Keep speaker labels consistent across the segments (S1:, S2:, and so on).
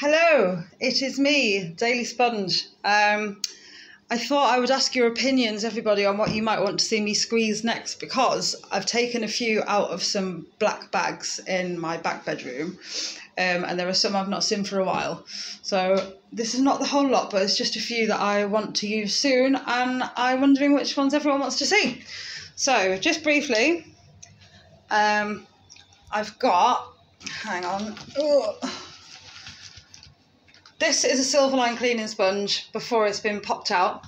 S1: Hello, it is me, Daily Sponge. Um, I thought I would ask your opinions, everybody, on what you might want to see me squeeze next because I've taken a few out of some black bags in my back bedroom, um, and there are some I've not seen for a while. So this is not the whole lot, but it's just a few that I want to use soon, and I'm wondering which ones everyone wants to see. So just briefly, um, I've got. Hang on. This is a Silverline cleaning sponge before it's been popped out.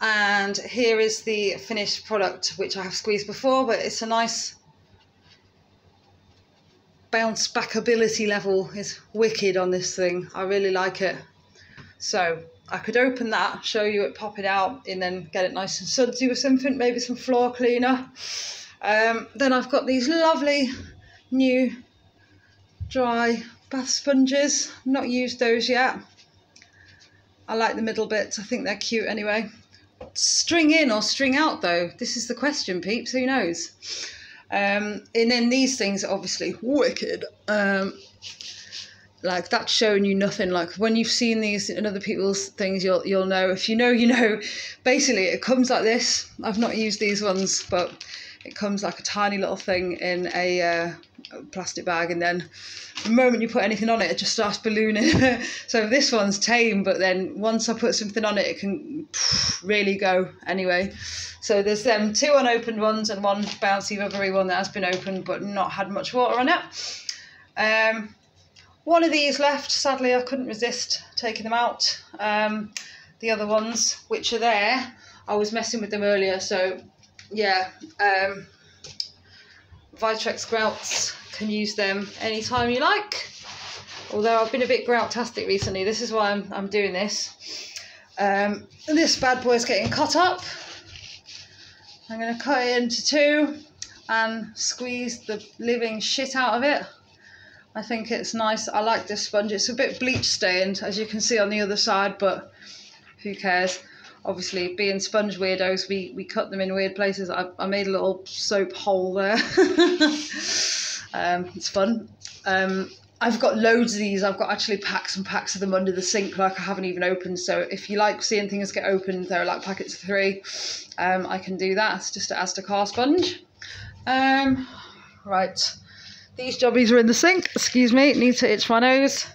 S1: And here is the finished product, which I have squeezed before, but it's a nice bounce back ability level is wicked on this thing. I really like it. So I could open that, show you it popping out, and then get it nice and sudsy with something, maybe some floor cleaner. Um, then I've got these lovely new dry bath sponges. Not used those yet. I like the middle bits. I think they're cute anyway. String in or string out though? This is the question, peeps. Who knows? Um, and then these things are obviously wicked. Um, like that's showing you nothing. Like when you've seen these in other people's things, you'll you'll know. If you know, you know. Basically, it comes like this. I've not used these ones, but it comes like a tiny little thing in a, uh, a plastic bag, and then the moment you put anything on it, it just starts ballooning. so this one's tame, but then once I put something on it, it can really go anyway. So there's them two unopened ones and one bouncy rubbery one that has been opened but not had much water on it. Um, one of these left, sadly I couldn't resist taking them out. Um, the other ones, which are there, I was messing with them earlier, so yeah. Um, Vitrex grouts can use them anytime you like. Although I've been a bit groutastic recently, this is why I'm, I'm doing this. Um, this bad boy's getting cut up. I'm going to cut it into two and squeeze the living shit out of it. I think it's nice. I like this sponge. It's a bit bleach stained, as you can see on the other side, but who cares? Obviously, being sponge weirdos, we, we cut them in weird places. I, I made a little soap hole there. Um, it's fun. Um, I've got loads of these. I've got actually packs and packs of them under the sink, like I haven't even opened. So if you like seeing things get opened, there are like packets of three. Um, I can do that. It's just Asda car sponge. Um, right, these jobbies are in the sink. Excuse me, need to itch my nose.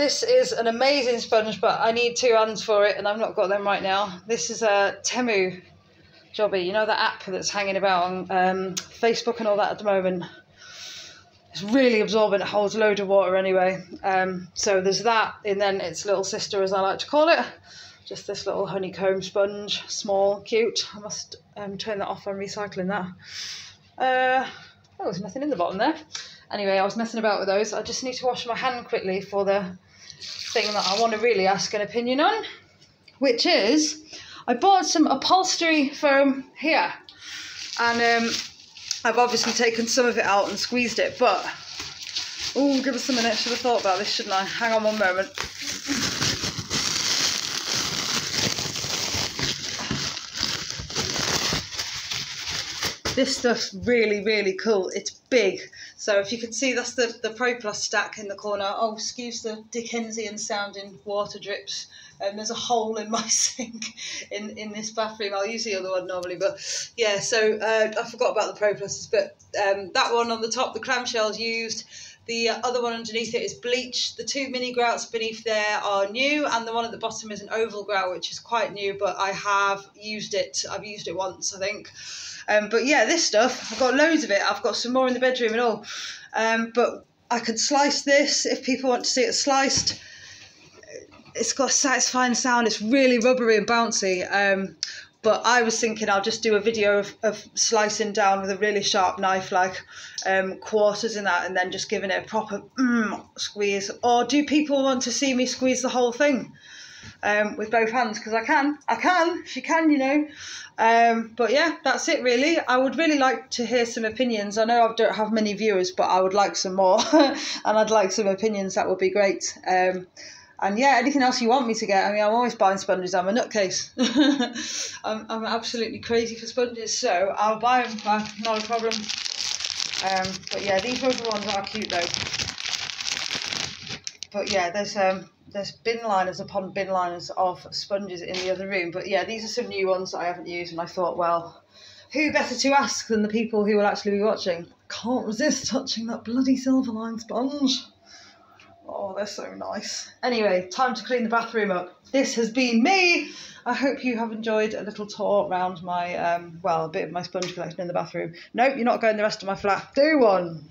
S1: This is an amazing sponge, but I need two hands for it, and I've not got them right now. This is a Temu Jobby, you know that app that's hanging about on um, Facebook and all that at the moment. It's really absorbent. It holds a load of water anyway. Um, so there's that, and then its little sister, as I like to call it, just this little honeycomb sponge, small, cute. I must um, turn that off. I'm recycling that. Uh, oh, there's nothing in the bottom there. Anyway, I was messing about with those. I just need to wash my hand quickly for the thing that I want to really ask an opinion on, which is I bought some upholstery foam here. And um, I've obviously taken some of it out and squeezed it but oh give us a minute. Should have thought about this shouldn't I? Hang on one moment. This stuff's really really cool. It's big so if you can see that's the the Pro Plus stack in the corner oh excuse the Dickensian sounding water drips and there's a hole in my sink in, in this bathroom. I'll use the other one normally, but yeah, so uh, I forgot about the Pro Pluses, but um, that one on the top, the clamshell's used. The other one underneath it is bleach. The two mini grouts beneath there are new, and the one at the bottom is an oval grout, which is quite new, but I have used it. I've used it once, I think. Um, but yeah, this stuff, I've got loads of it. I've got some more in the bedroom and all. Um, but I could slice this if people want to see it sliced it's got a satisfying sound. It's really rubbery and bouncy. Um, but I was thinking I'll just do a video of, of slicing down with a really sharp knife, like um, quarters in that, and then just giving it a proper mm, squeeze. Or do people want to see me squeeze the whole thing um, with both hands? Because I can, I can, she can, you know. Um, but yeah, that's it really. I would really like to hear some opinions. I know I don't have many viewers, but I would like some more, and I'd like some opinions. That would be great. And yeah, anything else you want me to get. I mean, I'm always buying sponges. I'm a nutcase. I'm, I'm absolutely crazy for sponges, so I'll buy them. Not a problem. Um, but yeah, these rubber ones are cute though. but yeah, there's um there's bin liners upon bin liners of sponges in the other room. But yeah, these are some new ones that I haven't used, and I thought, well, who better to ask than the people who will actually be watching? Can't resist touching that bloody Silverline sponge. Oh, they're so nice. Anyway, time to clean the bathroom up. This has been me. I hope you have enjoyed a little tour around my, um, well, a bit of my sponge collection in the bathroom. Nope, you're not going the rest of my flat. Do one.